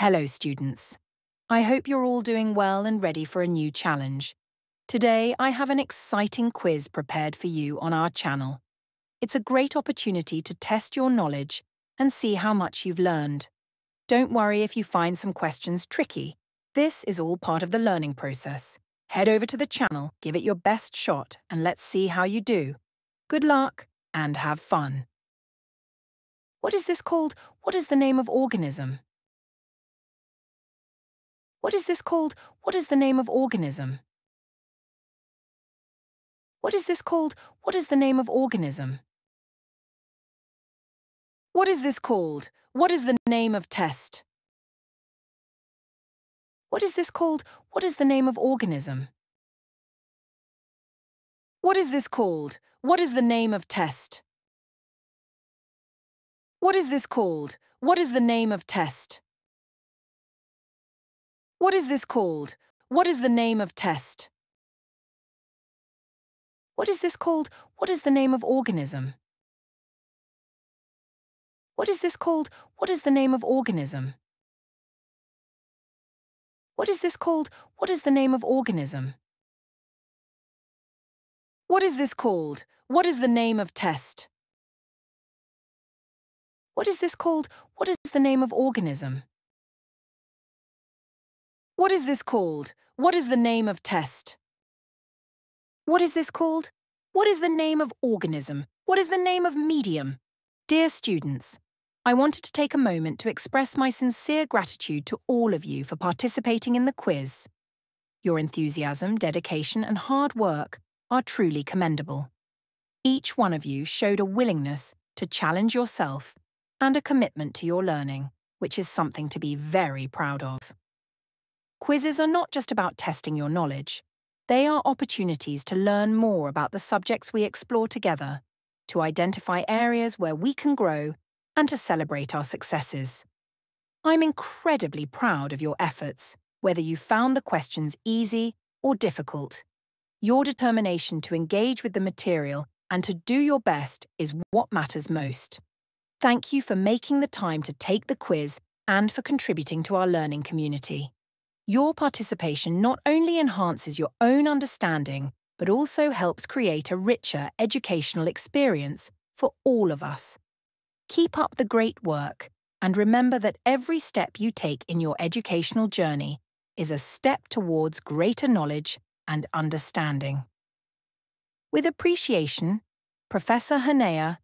Hello, students. I hope you're all doing well and ready for a new challenge. Today, I have an exciting quiz prepared for you on our channel. It's a great opportunity to test your knowledge and see how much you've learned. Don't worry if you find some questions tricky. This is all part of the learning process. Head over to the channel, give it your best shot, and let's see how you do. Good luck and have fun. What is this called? What is the name of organism? What is this called? What is the name of organism? What is this called? What is the name of organism? What is this called? What is the name of test? What is this called? What is the name of organism? What is this called? What is the name of test? What is this called? What is the name of test? What is this called? What is the name of test? What is this called? What is the name of organism? What is this called? What is the name of organism? What is this called? What is the name of organism? What is this called? What is the name of test? What is this called? What is the name of organism? What is this called? What is the name of test? What is this called? What is the name of organism? What is the name of medium? Dear students, I wanted to take a moment to express my sincere gratitude to all of you for participating in the quiz. Your enthusiasm, dedication, and hard work are truly commendable. Each one of you showed a willingness to challenge yourself and a commitment to your learning, which is something to be very proud of. Quizzes are not just about testing your knowledge. They are opportunities to learn more about the subjects we explore together, to identify areas where we can grow, and to celebrate our successes. I'm incredibly proud of your efforts, whether you found the questions easy or difficult. Your determination to engage with the material and to do your best is what matters most. Thank you for making the time to take the quiz and for contributing to our learning community. Your participation not only enhances your own understanding, but also helps create a richer educational experience for all of us. Keep up the great work, and remember that every step you take in your educational journey is a step towards greater knowledge and understanding. With appreciation, Professor Haneya